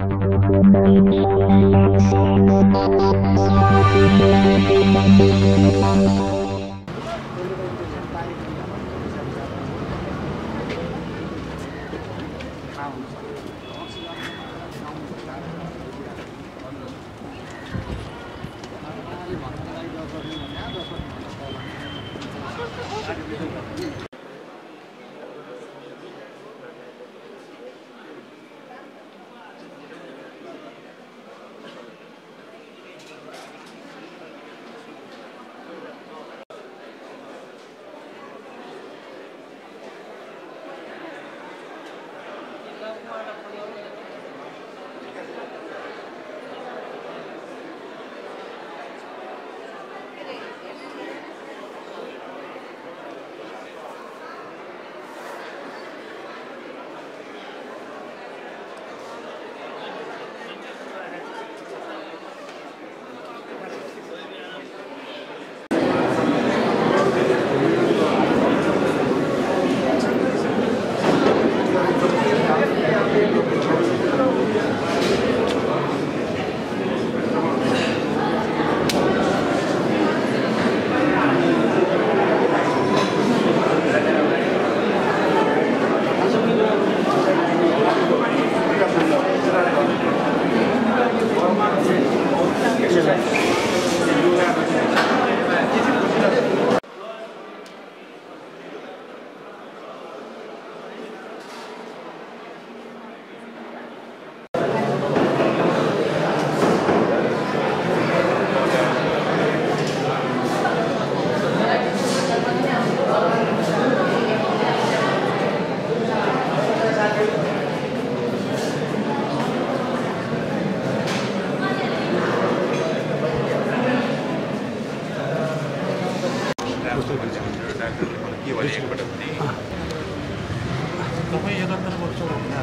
डाक्टरले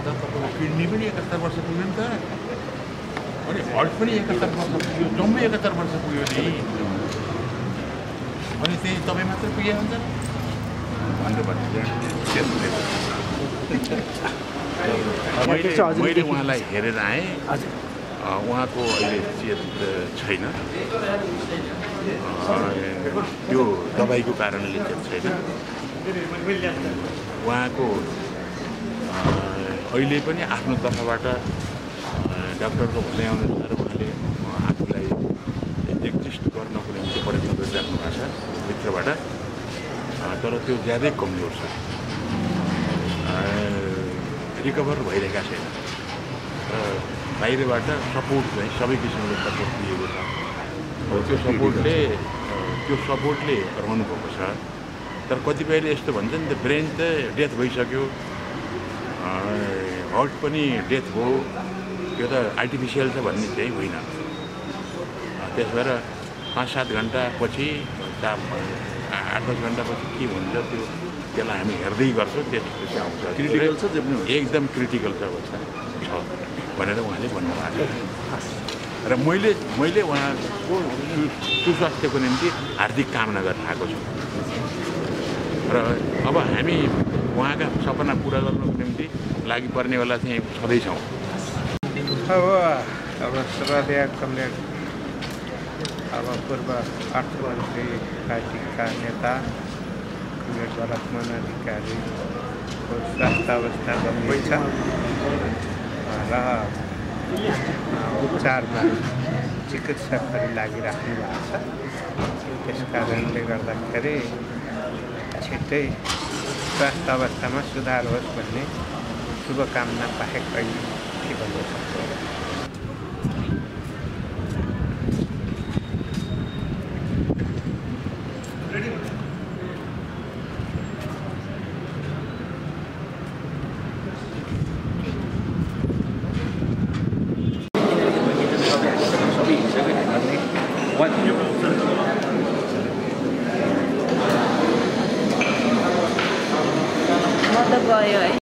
त किडनी पनि एकात्तर वर्ष पुग्यो नि त अनि हर्ट पनि एकात्तर वर्ष पुग्यो जम्मै एकात्तर वर्ष पुग्यो नि अनि त्यही तपाईँ मात्रै पुगे हुन्छ मैले उहाँलाई हेरेर आएँ उहाँको अहिले चेत छैन त्यो दबाईको कारणले चेत छैन उहाँको अहिले पनि आफ्नो तर्फबाट डाक्टरको भनाइअनुसार उहाँले आफूलाई एक्जिस्ट गर्नको निम्ति प्रयत्न गरिराख्नु भएको छ भित्रबाट। तर त्यो ज्यादै कमजोर छ। रिकभर भइरहेका छैन। र बाहिरबाट सपोर्ट चाहिँ सबै किसिमको सपोर्ट दिएको छ। त्यो सपोर्टले त्यो सपोर्टले रहनुभएको छ। तर कतिपयले यस्तो भन्छ नि त ब्रेन त डेथ भइसक्यो। हार्ट पनि डेथ भयो। त्यो त आर्टिफिसियल छ भन्ने चाहिँ होइन। त्यस भएर पाँच सात घन्टापछि चा आठ दस घन्टापछि के हुन्छ त्यो त्यसलाई हामी हेर्दै गर्छौँ त्यसपछि आउँछ। क्रिटिकल छ। एकदम क्रिटिकल छ अवस्था छ भनेर उहाँले भन्नुभएको छ। र मैले मैले उहाँको सुस्वास्थ्यको निम्ति हार्दिक कामना गर्न आएको छु। र अब हामी उहाँका सपना पुरा गर्नको निम्ति लागि पर्नेवाला चाहिँ छँदैछौँ अब अब कल्याण अब पूर्व अर्थमन्त्री पार्टीका नेता कमरेड लक्ष्मण अधिकारीको स्वास्थ्य अवस्था गम्भीर छ र उपचारमा चिकित्सकहरू लागिराख्नु भएको छ। त्यस कारणले गर्दाखेरि छिट्टै स्वास्थ्य अवस्थामा सुधार होस् भन्ने शुभकामना बाहेक अहिले के भन्न सक्छु 我以为